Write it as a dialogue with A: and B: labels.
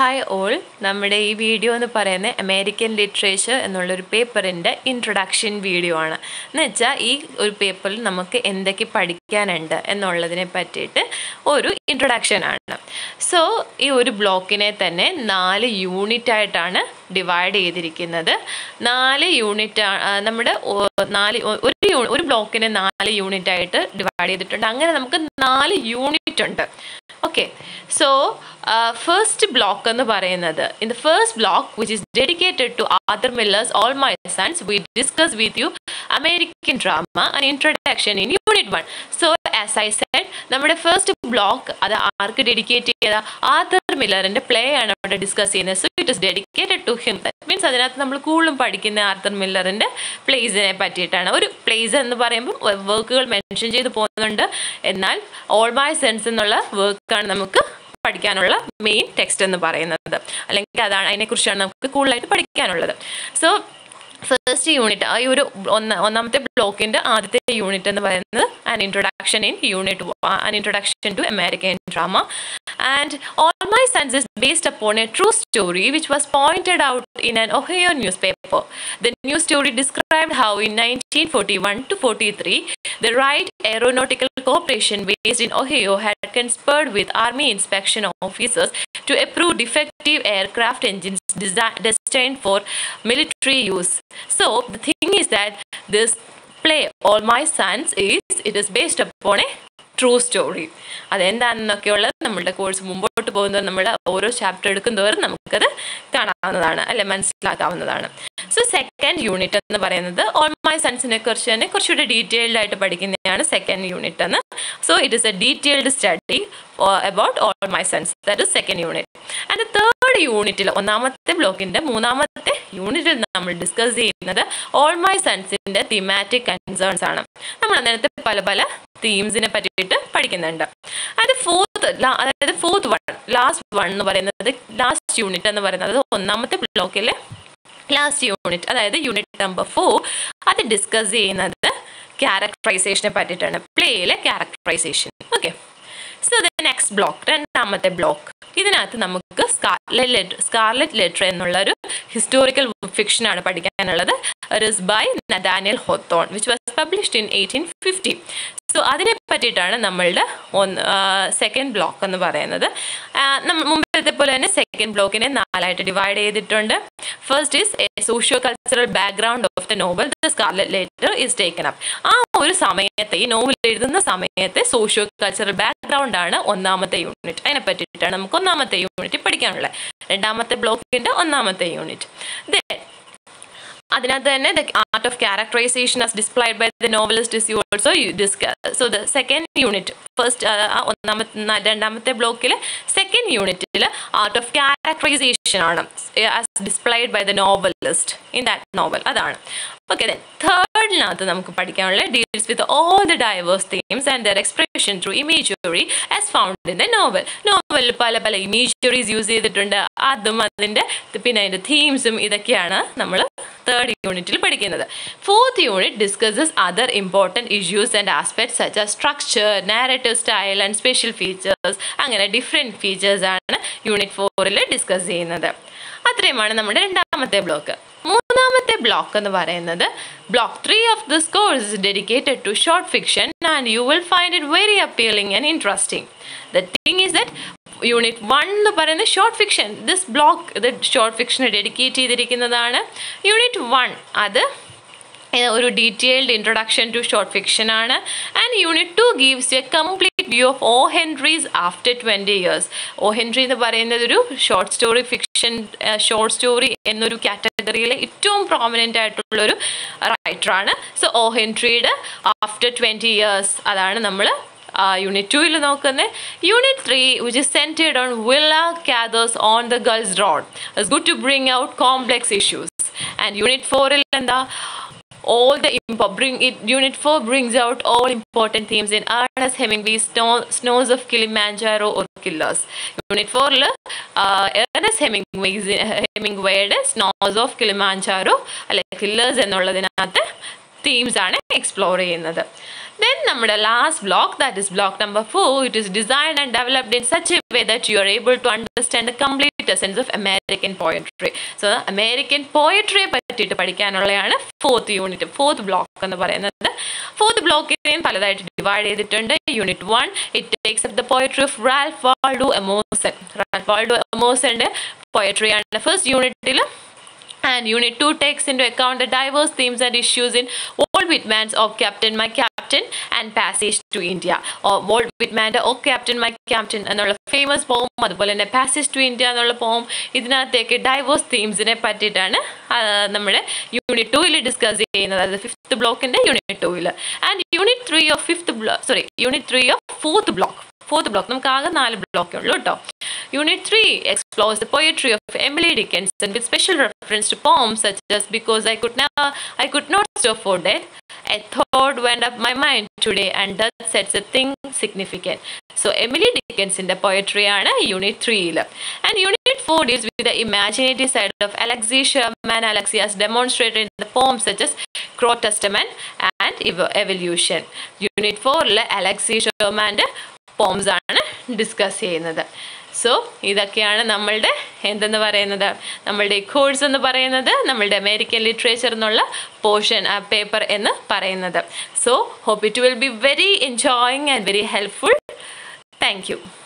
A: Hi all നമ്മുടെ ഈ video എന്ന് പറയുന്നത് അമേരിക്കൻ ലിറ്ററേച്ചർ എന്നുള്ളൊരു പേപ്പറിന്റെ ഇൻട്രൊഡക്ഷൻ വീഡിയോ ആണ്. എന്ന് വെച്ചാൽ ഈ ഒരു പേപ്പറിൽ നമുക്ക് എന്തൊക്കെ പഠിക്കാനുണ്ട് എന്നുള്ളതിനെ പറ്റിയിട്ട് ഒരു ഇൻട്രൊഡക്ഷൻ ആണ്. സോ ഈ ഒരു ബ്ലോക്കിനെ തന്നെ നാല് യൂണിറ്റ് ആയിട്ടാണ് ഡിവൈഡ് ചെയ്തിരിക്കുന്നത്. നാല് യൂണിറ്റ് നമ്മുടെ നാല് ഒരു ഒരു ബ്ലോക്കിനെ നാല് യൂണിറ്റ് ആയിട്ട് ഡിവൈഡ് ചെയ്തിട്ടുണ്ട്. അങ്ങനെ നമുക്ക് നാല് യൂണിറ്റ് ഉണ്ട്. ഓക്കെ സോ ഫസ്റ്റ് ബ്ലോക്ക് എന്ന് പറയുന്നത്. In the first block which is dedicated to Arthur Miller's All My Sons we discuss with you American drama and introduction in unit one so as I said നമ്മുടെ first block അത് ആർക്ക് dedicate ചെയ്ത? Arthur മില്ലറിന്റെ play ആണ് അവിടെ discuss ചെയ്യുന്നത്. So it is dedicated to him that means അതിനകത്ത് നമ്മൾ കൂടുതലും പഠിക്കുന്ന ആർത്തർ മില്ലറിന്റെ പ്ലേസിനെ പറ്റിയിട്ടാണ്. ഒരു പ്ലേസ് എന്ന് പറയുമ്പോൾ വർക്കുകൾ മെൻഷൻ ചെയ്ത് പോകുന്നുണ്ട്. എന്നാൽ ഓൾ മൈ സെൻസ് എന്നുള്ള വർക്കാണ് നമുക്ക് പഠിക്കാനുള്ള മെയിൻ ടെക്സ്റ്റ് എന്ന് പറയുന്നത്. അല്ലെങ്കിൽ അതാണ് അതിനെക്കുറിച്ചാണ് നമുക്ക് കൂടുതലായിട്ട് പഠിക്കാനുള്ളത്. സോ ഫസ്റ്റ് യൂണിറ്റ് ഈ ഒരു ഒന്ന് ഒന്നാമത്തെ ബ്ലോക്കിന്റെ ആദ്യത്തെ യൂണിറ്റ് എന്ന് പറയുന്നത് an introduction in unit an introduction to American drama And All My Sons is based upon a true story which was pointed out in an Ohio newspaper. The news story described how in 1941 to 43, the Wright Aeronautical Corporation based in Ohio had conspired with Army inspection officers to approve defective aircraft engines destined for military use. So the thing is that this play All My Sons is, it is based upon a true story അതെന്താണെന്നൊക്കെയുള്ളത് നമ്മളുടെ course മുമ്പോട്ട് പോകുന്നത് നമ്മൾ ഓരോ chapter എടുക്കുന്നതോറും നമുക്കത് കാണാവുന്നതാണ് അല്ലെ മനസ്സിലാക്കാവുന്നതാണ്. So second unit എന്ന് പറയുന്നത് ഓൾ മൈ സൺസിനെ കുറിച്ച് തന്നെ കുറച്ചുകൂടി ഡീറ്റെയിൽഡ് ആയിട്ട് പഠിക്കുന്നതാണ് സെക്കൻഡ് യൂണിറ്റ് എന്ന്. So it is a detailed study about All My Sons that is second unit and third യൂണിറ്റിൽ ഒന്നാമത്തെ ബ്ലോക്കിന്റെ മൂന്നാമത്തെ യൂണിറ്റിൽ നമ്മൾ ഡിസ്കസ് ചെയ്യുന്നത് ഓൾ മൈ സൺസിന്റെ തിമാറ്റിക് കൺസേൺസ് ആണ്. നമ്മൾ അന്നേരത്തെ പല പല തീംസിനെ പറ്റിയിട്ട് പഠിക്കുന്നുണ്ട്. അത് ഫോർത്ത് അതായത് ഫോർത്ത് വൺ ലാസ്റ്റ് വൺ എന്ന് പറയുന്നത് ലാസ്റ്റ് യൂണിറ്റ് എന്ന് പറയുന്നത് ഒന്നാമത്തെ ബ്ലോക്കിലെ ലാസ്റ്റ് യൂണിറ്റ് അതായത് യൂണിറ്റ് നമ്പർ ഫോർ അത് ഡിസ്കസ് ചെയ്യുന്നത് ക്യാരക്ടറൈസേഷനെ പറ്റിയിട്ടാണ്. പ്ലേയിലെ characterization okay so the next block രണ്ടാമത്തെ ബ്ലോക്ക് ഇതിനകത്ത് നമുക്ക് സ്കാർലെറ്റ് ലെറ്റർ സ്കാർലെറ്റ് ലെറ്റർ എന്നുള്ള ഒരു ഹിസ്റ്റോറിക്കൽ ഫിക്ഷൻ ആണ് പഠിക്കാനുള്ളത്. റിസ് by Nathaniel Hawthorne which was published in eighteen fifty so അതിനെ പറ്റിയിട്ടാണ് നമ്മളുടെ ഒന്ന് സെക്കൻഡ് ബ്ലോക്ക് എന്ന് പറയുന്നത്. മുമ്പത്തെ പോലെ തന്നെ സെക്കൻഡ് ബ്ലോക്കിനെ നാലായിട്ട് ഡിവൈഡ് ചെയ്തിട്ടുണ്ട്. First is a socio cultural background of the novel the Scarlet Letter is taken up ആ ഒരു സമയത്തെ ഈ നോവൽ എഴുതുന്ന സമയത്തെ സോഷ്യോ കൾച്ചറൽ ബാക്ക്ഗ്രൗണ്ട് ആണ് ഒന്നാമത്തെ യൂണിറ്റ് അതിനെ പറ്റിയിട്ടാണ് നമുക്ക് ഒന്നാമത്തെ യൂണിറ്റ് പഠിക്കാനുള്ളത്. രണ്ടാമത്തെ ബ്ലോക്കിന്റെ ഒന്നാമത്തെ യൂണിറ്റ് അതിനകത്ത് തന്നെ the art of characterization as displayed by the novelist is you also you discuss so the second unit first ഒന്നാമത്തെ രണ്ടാമത്തെ ബ്ലോക്കിൽ സെക്കൻഡ് യൂണിറ്റിൽ ആർട്ട് ഓഫ് ക്യാരക്ടറൈസേഷൻ ആണ് as displayed by the novelist in that novel അതാണ്. Okay then തേർഡിനകത്ത് നമുക്ക് പഠിക്കാനുള്ള deals with all the diverse themes and their expression through imagery as found in the novel നോവലിൽ പല പല ഇമേജറീസ് യൂസ് ചെയ്തിട്ടുണ്ട്. അതും അതിന്റെ പിന്നെ അതിന്റെ തീംസും ഇതൊക്കെയാണ് നമ്മൾ തേർഡ് യൂണിറ്റിൽ പഠിക്കുന്നത്. Fourth unit discusses other important issues and aspects such as structure narrative style and special features അങ്ങനെ ഡിഫറെന്റ് ഫീച്ചേഴ്സാണ് യൂണിറ്റ് ഫോറിൽ ഡിസ്കസ് ചെയ്യുന്നത്. അത്രയുമാണ് നമ്മുടെ രണ്ടാമത്തെ ബ്ലോക്ക് മൂന്നാമത്തെ ബ്ലോക്ക് എന്ന് പറയുന്നത് block three of this course is dedicated to short fiction and you will find it very appealing and interesting the thing is that unit one എന്ന് പറയുന്നത് ഷോർട്ട് ഫിക്ഷൻ ദിസ് ബ്ലോക്ക് ഇത് short ഫിക്ഷന് dedicate ചെയ്തിരിക്കുന്നതാണ്. Unit one അത് ഒരു detailed introduction to short fiction ആണ്. And unit two gives a complete view of O Henry's after twenty years O Henry എന്ന് പറയുന്നത് ഒരു short story fiction short story എന്നൊരു കാറ്റഗറിയിലെ ഏറ്റവും പ്രോമിനന്റ് ആയിട്ടുള്ളൊരു റൈറ്ററാണ് സോ ഓ ഹെൻറിയുടെ ആഫ്റ്റർ ട്വന്റി ഇയേഴ്സ് അതാണ് നമ്മൾ യൂണിറ്റ് ടുവിൽ നോക്കുന്നത് unit three which is centered on Willa Cather's on the girls road it's good to bring out complex issues and unit ഫോറിൽ എന്താ? all the impo- bring it unit 4 brings out all important themes in Ernest Hemingway's Snow, Snows of Kilimanjaro or Killers. Unit 4 Ernest Hemingway's ഹെമിംഗ്വേയുടെ snows of കിളിമാഞ്ചാരോ അല്ലെ killers എന്നുള്ളതിനകത്ത് themes ആണ് explore ചെയ്യുന്നത്. Then നമ്മുടെ last block that is block number four it is design and developed in such a way that you are able to understand complete sense of American poetry so American പോയട്രിയെ പറ്റിയിട്ട് പഠിക്കാനുള്ളതാണ് fourth unit fourth block എന്ന് പറയുന്നത്. Fourth ബ്ലോക്കിനെയും പലതായിട്ട് divide ചെയ്തിട്ടുണ്ട്. Unit one it takes up the poetry of Ralph Waldo Emerson Ralph Waldo എമോസന്റെ പോയട്രിയാണ് first യൂണിറ്റിൽ And Unit 2 takes into account the diverse themes and issues in Walt Whitman's of Captain, My Captain and Passage to India. Or Walt Whitman's Oh Captain, My Captain എന്നുള്ള famous poem അതുപോലെ തന്നെ passage to India എന്നുള്ള poem ഇതിനകത്തേക്ക് diverse തീംസിനെ പറ്റിയിട്ടാണ് നമ്മുടെ unit ടൂവിൽ discuss ചെയ്യുന്നത്. അതായത് ഫിഫ്ത്ത് ബ്ലോക്കിന്റെ യൂണിറ്റ് ടൂവിൽ and unit three of fifth block sorry unit three of fourth block fourth block നമുക്ക് ആകെ നാല് ബ്ലോക്കേ ഉള്ളൂ കേട്ടോ. Unit 3 explores the poetry of Emily Dickinson with special reference to poems such as Because I Could Never, I Could Not Stop for Death. A thought went up my mind today and that sets a thing significant. So Emily Dickinson's poetry ആണ് unit ത്രീയിൽ and unit four deals with the imaginative side of Alexie Sherman Alexie has demonstrated in the poem such as crow testament and evolution unit ഫോറിൽ Alexei ഷർമാൻ്റെ poems ആണ് discuss ചെയ്യുന്നത് So ഇതൊക്കെയാണ് നമ്മളുടെ എന്തെന്ന് പറയുന്നത്? നമ്മളുടെ കോഴ്സ് എന്ന് പറയുന്നത് നമ്മളുടെ അമേരിക്കൻ ലിറ്ററേച്ചർ എന്നുള്ള പോർഷൻ ആ പേപ്പർ എന്ന് പറയുന്നത്. So hope it will be very enjoying and very helpful thank